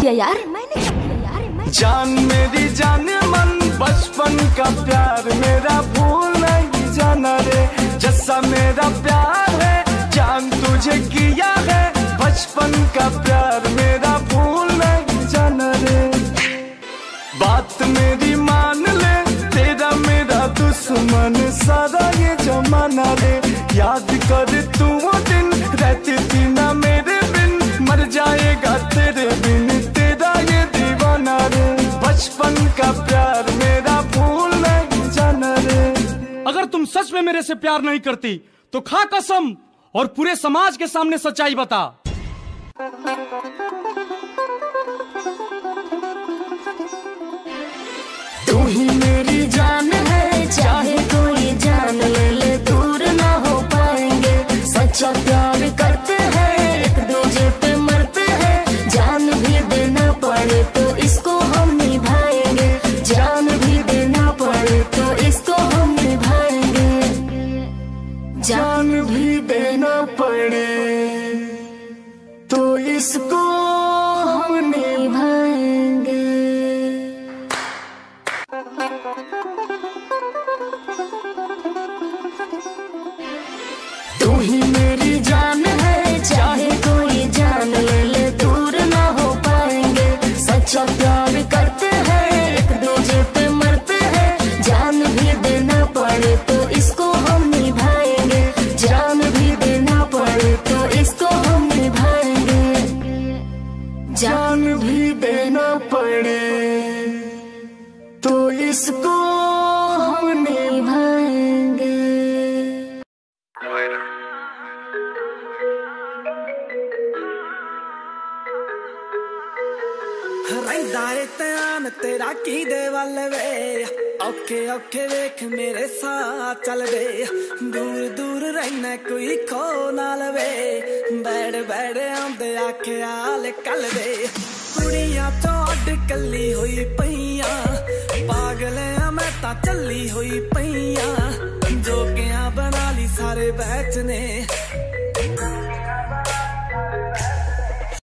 किया यार? मैंने यार? मैं जान मेरी जान, मन बचपन का प्यार। मेरा भूल नहीं जाना रे, जैसा मेरा प्यार है। जान तुझे किया है, बचपन का प्यार। मेरा भूल नहीं जाना रे। बात मेरी मान ले, तेरा मेरा दुश्मन। सारा ये जमाना रे, याद कर तू वो दिन। रहती थी ना मेरे बिन, मर जाएगा तेरे बिन। बचपन का प्यार मेरा भूल नहीं जाना रे। अगर तुम सच में मेरे से प्यार नहीं करती तो खा कसम और पूरे समाज के सामने सच्चाई बता। तू ही जान भी देना पड़े। तो इसको जान भी देना पड़े। तो इसको ਰਹਿੰਦਾ ਏ ਧਿਆਨ ਤੇਰਾ ਕੀ ਦੇ ਵੱਲ ਵੇ ਔਖੇ ਔਖੇ ਵੇਖ ਮੇਰੇ ਸਾਹ ਚੱਲਦੇ ਦੂਰ ਦੂਰ ਰਹਿਣਾ ਕੋਈ ਖੋ ਨਾ ਲਵੇ ਬੈੜ ਬੈੜ ਆਉਂਦੇ ਆਖਿਆਲ ਕੱਲ ਦੇ ਕੁੜੀਆਂ ਤੋਂ ਅੱਡ ਕੱਲੀ ਹੋਈ ਪਈਆਂ ਪਾਗਲ ਆ ਮੈਂ ਤਾਂ ਚੱਲੀ ਹੋਈ ਪਈਆਂ ਜੋਗਿਆਂ ਬਣਾ ਲਈ ਸਾਰੇ ਬੈਚ ਨੇ